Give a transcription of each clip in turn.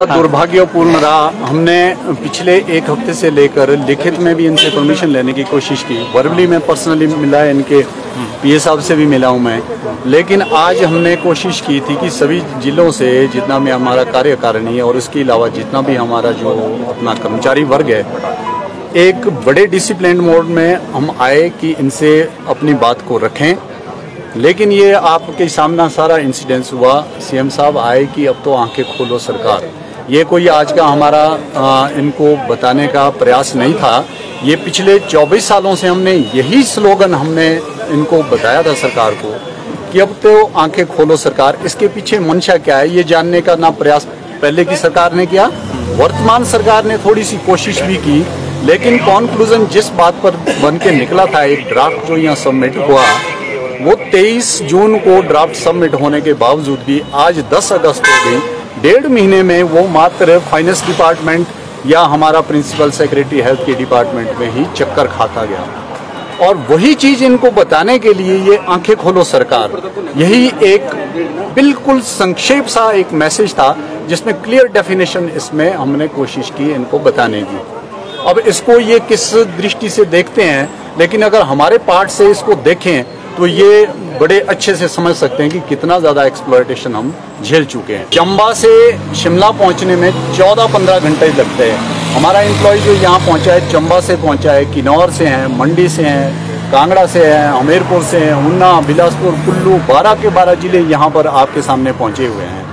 दुर्भाग्यपूर्ण रहा। हमने पिछले एक हफ़्ते से लेकर लिखित में भी इनसे परमिशन लेने की कोशिश की। वर्बली में पर्सनली मिला इनके, पीए साहब से भी मिला हूँ मैं। लेकिन आज हमने कोशिश की थी कि सभी जिलों से जितना भी हमारा कार्यकारिणी है और इसके अलावा जितना भी हमारा जो अपना कर्मचारी वर्ग है, एक बड़े डिसिप्लिन मोड में हम आए कि इनसे अपनी बात को रखें। लेकिन ये आपके सामना सारा इंसिडेंस हुआ। सीएम साहब आए कि अब तो आँखें खोलो सरकार। ये कोई आज का हमारा आ, इनको बताने का प्रयास नहीं था। ये पिछले 24 सालों से हमने यही स्लोगन हमने इनको बताया था सरकार को कि अब तो आँखें खोलो सरकार इसके पीछे मंशा क्या है? ये जानने का ना प्रयास पहले की सरकार ने किया वर्तमान सरकार ने थोड़ी सी कोशिश भी की लेकिन कॉन्क्लूजन जिस बात पर बन के निकला था एक ड्राफ्ट जो यहाँ सबमिट हुआ वो 23 जून को ड्राफ्ट सबमिट होने के बावजूद भी आज 10 अगस्त हो गई। डेढ़ महीने में वो मात्र फाइनेंस डिपार्टमेंट या हमारा प्रिंसिपल सेक्रेटरी हेल्थ के डिपार्टमेंट में ही चक्कर खाता गया। और वही चीज़ इनको बताने के लिए ये आँखें खोलो सरकार। यही एक बिल्कुल संक्षेप सा एक मैसेज था, जिसमें क्लियर डेफिनेशन इसमें हमने कोशिश की इनको बताने की। अब इसको ये किस दृष्टि से देखते हैं, लेकिन अगर हमारे पार्ट से इसको देखें तो ये बड़े अच्छे से समझ सकते हैं कि कितना ज़्यादा एक्सप्लोइटेशन हम झेल चुके हैं। चंबा से शिमला पहुँचने में 14-15 घंटे लगते हैं। हमारा एम्प्लॉय जो यहाँ पहुँचा है, चंबा से पहुँचा है, किन्नौर से हैं, मंडी से हैं, कांगड़ा से हैं, हमीरपुर से हैं, उन्ना, बिलासपुर, कुल्लू, बारह के बारह ज़िले यहाँ पर आपके सामने पहुँचे हुए हैं।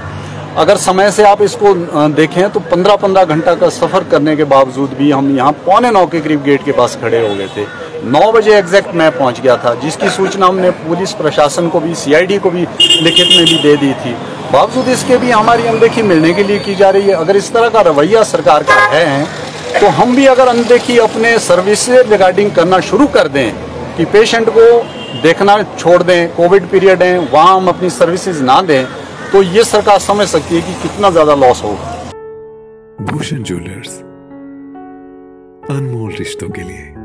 अगर समय से आप इसको देखें तो 15-15 घंटा का सफ़र करने के बावजूद भी हम यहाँ पौने नौ के करीब गेट के पास खड़े हो गए थे। नौ बजे एग्जैक्ट मैं पहुँच गया था, जिसकी सूचना हमने पुलिस प्रशासन को भी सीआईडी को भी लिखित में भी दे दी थी। बावजूद इसके भी हमारी अनदेखी मिलने के लिए की जा रही है। अगर इस तरह का रवैया सरकार का है तो हम भी अगर अनदेखी अपने सर्विस रिगार्डिंग करना शुरू कर दें, कि पेशेंट को देखना छोड़ दें कोविड पीरियड है, वहाँ हम अपनी सर्विसेज़ ना दें तो ये सरकार समझ सकती है कि कितना ज़्यादा लॉस होगा। भूषण ज्वेलर्स, अनमोल रिश्तों के लिए।